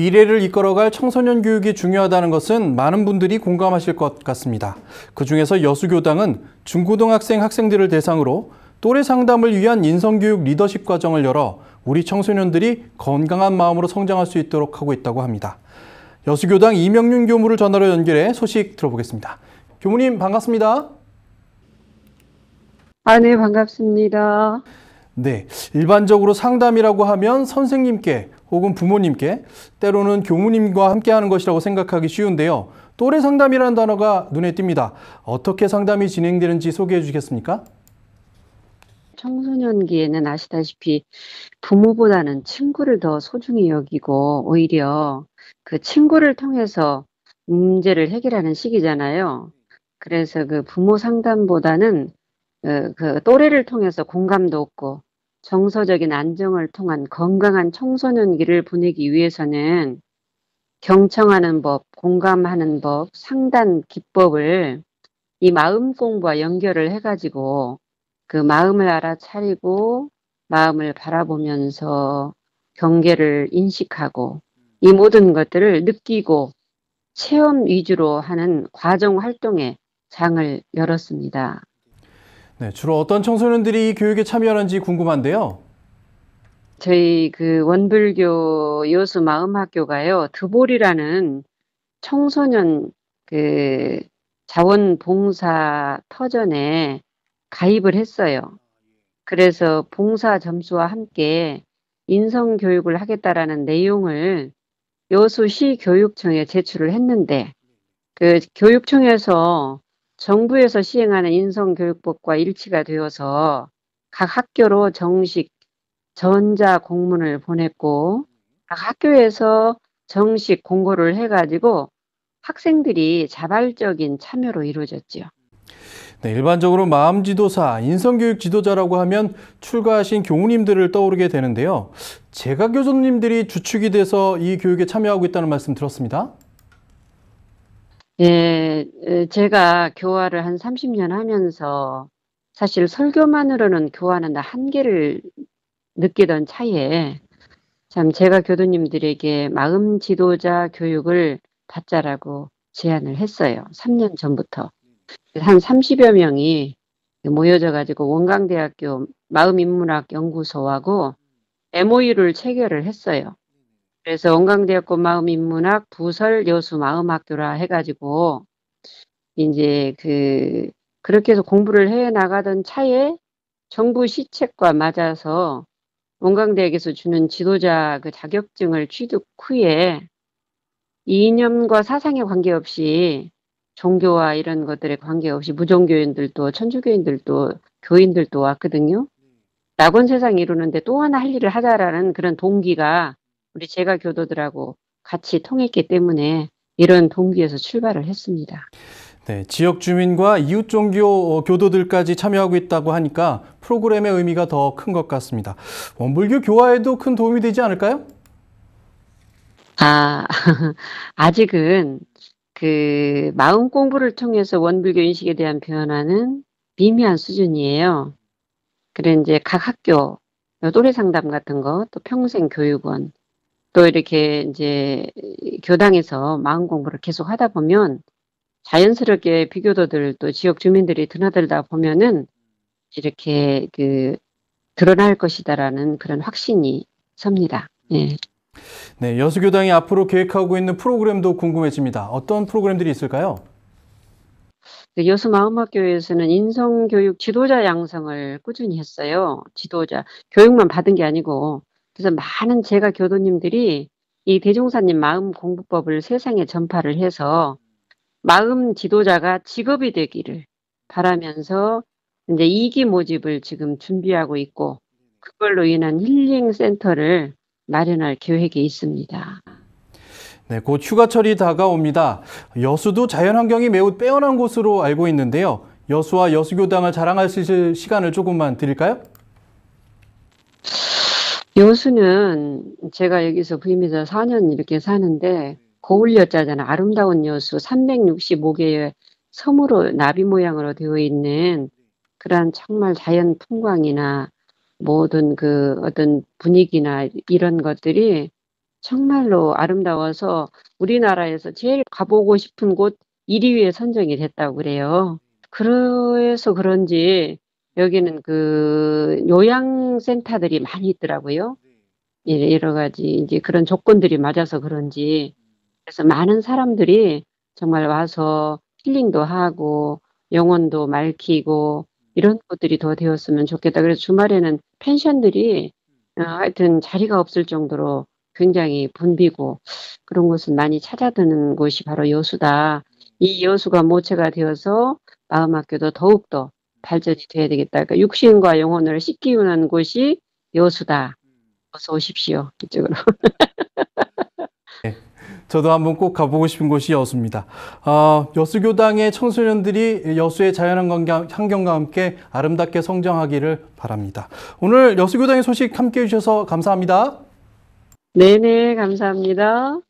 미래를 이끌어갈 청소년 교육이 중요하다는 것은 많은 분들이 공감하실 것 같습니다. 그중에서 여수교당은 중고등학생 학생들을 대상으로 또래 상담을 위한 인성교육 리더십 과정을 열어 우리 청소년들이 건강한 마음으로 성장할 수 있도록 하고 있다고 합니다. 여수교당 이명윤 교무를 전화로 연결해 소식 들어보겠습니다. 교무님 반갑습니다. 아, 네, 반갑습니다. 네, 일반적으로 상담이라고 하면 선생님께 혹은 부모님께 때로는 교무님과 함께하는 것이라고 생각하기 쉬운데요. 또래 상담이라는 단어가 눈에 띕니다. 어떻게 상담이 진행되는지 소개해 주시겠습니까? 청소년기에는 아시다시피 부모보다는 친구를 더 소중히 여기고 오히려 그 친구를 통해서 문제를 해결하는 시기잖아요. 그래서 그 부모 상담보다는 그, 그 또래를 통해서 공감도 얻고 정서적인 안정을 통한 건강한 청소년기를 보내기 위해서는 경청하는 법, 공감하는 법, 상단 기법을 이 마음 공부와 연결을 해가지고 그 마음을 알아차리고 마음을 바라보면서 경계를 인식하고 이 모든 것들을 느끼고 체험 위주로 하는 과정 활동에 장을 열었습니다. 네, 주로 어떤 청소년들이 이 교육에 참여하는지 궁금한데요. 저희 그 원불교 여수 마음학교가요, 드볼이라는 청소년 그 자원봉사 터전에 가입을 했어요. 그래서 봉사 점수와 함께 인성 교육을 하겠다라는 내용을 여수시 교육청에 제출을 했는데 그 교육청에서 정부에서 시행하는 인성교육법과 일치가 되어서 각 학교로 정식 전자 공문을 보냈고 각 학교에서 정식 공고를 해가지고 학생들이 자발적인 참여로 이루어졌죠. 네, 일반적으로 마음지도사, 인성교육 지도자라고 하면 출가하신 교우님들을 떠오르게 되는데요. 제가 교수님들이 주축이 돼서 이 교육에 참여하고 있다는 말씀 들었습니다. 예, 제가 교화를 한 30년 하면서 사실 설교만으로는 교화는 한계를 느끼던 차에 참 제가 교도님들에게 마음 지도자 교육을 받자라고 제안을 했어요. 3년 전부터. 한 30여 명이 모여져 가지고 원광대학교 마음인문학 연구소하고 MOU를 체결을 했어요. 그래서 원광대학교 마음인문학 부설 여수 마음학교라 해가지고 이제 그 그렇게 해서 공부를 해 나가던 차에 정부 시책과 맞아서 원광대학에서 주는 지도자 그 자격증을 취득 후에 이념과 사상에 관계없이 종교와 이런 것들에 관계없이 무종교인들도 천주교인들도 교인들도 왔거든요. 낙원 세상 이루는데 또 하나 할 일을 하자라는 그런 동기가 우리 제가 교도들하고 같이 통했기 때문에 이런 동기에서 출발을 했습니다. 네, 지역 주민과 이웃 종교 교도들까지 참여하고 있다고 하니까 프로그램의 의미가 더 큰 것 같습니다. 원불교 교화에도 큰 도움이 되지 않을까요? 아, 아직은 그 마음 공부를 통해서 원불교 인식에 대한 변화는 미미한 수준이에요. 그래 이제 각 학교 또래 상담 같은 거, 또 평생 교육원, 또 이렇게 이제 교당에서 마음 공부를 계속 하다 보면 자연스럽게 비교도들 또 지역 주민들이 드나들다 보면은 이렇게 그 드러날 것이다라는 그런 확신이 섭니다. 예. 네, 여수교당이 앞으로 계획하고 있는 프로그램도 궁금해집니다. 어떤 프로그램들이 있을까요? 그 여수 마음학교에서는 인성교육 지도자 양성을 꾸준히 했어요. 지도자. 교육만 받은 게 아니고 그래서 많은 제가 교도님들이 이 대종사님 마음 공부법을 세상에 전파를 해서 마음 지도자가 직업이 되기를 바라면서 이제 이기 모집을 지금 준비하고 있고 그걸로 인한 힐링 센터를 마련할 계획이 있습니다. 네, 곧 휴가철이 다가옵니다. 여수도 자연환경이 매우 빼어난 곳으로 알고 있는데요. 여수와 여수교당을 자랑할 수 있을 시간을 조금만 드릴까요? 여수는 제가 여기서 부임해서 4년 이렇게 사는데 고을 여자잖아. 아름다운 여수 365개의 섬으로 나비 모양으로 되어 있는 그런 정말 자연 풍광이나 모든 그 어떤 분위기나 이런 것들이 정말로 아름다워서 우리나라에서 제일 가보고 싶은 곳 1위에 선정이 됐다고 그래요. 그래서 그런지 여기는 그 요양센터들이 많이 있더라고요. 예, 여러 가지 이제 그런 조건들이 맞아서 그런지 그래서 많은 사람들이 정말 와서 힐링도 하고 영혼도 맑히고 이런 것들이 더 되었으면 좋겠다. 그래서 주말에는 펜션들이 어, 하여튼 자리가 없을 정도로 굉장히 붐비고 그런 곳은 많이 찾아드는 곳이 바로 여수다. 이 여수가 모체가 되어서 마음학교도 더욱더 발전이 돼야 되겠다. 그러니까 육신과 영혼을 씻기우는 곳이 여수다. 어서 오십시오. 이쪽으로. 저도 한번 꼭 가보고 싶은 곳이 여수입니다. 아, 여수교당의 청소년들이 여수의 자연환경 환경과 함께 아름답게 성장하기를 바랍니다. 오늘 여수교당의 소식 함께 해주셔서 감사합니다. 네네, 감사합니다.